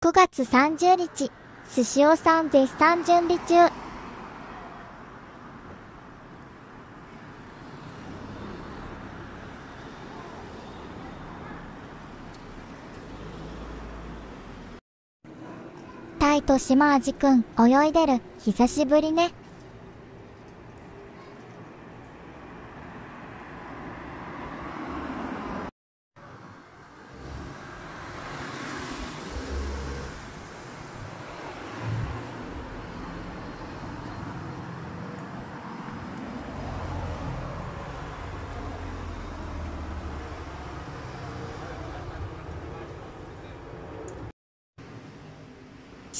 9月30日、寿司おさん絶賛準備中。タイとシマアジくん、泳いでる。久しぶりね。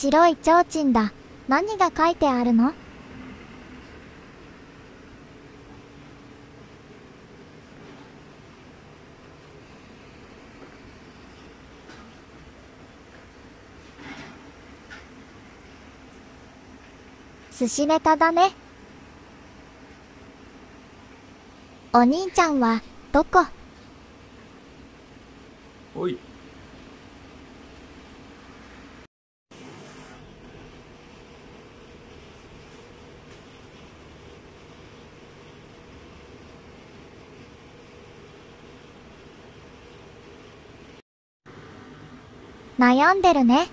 白い提灯だ。何が書いてあるの？寿司ネタだね。お兄ちゃんは、どこ？おい悩んでるね。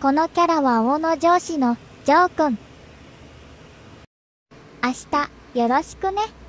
このキャラは大野上司のジョー君。明日、よろしくね。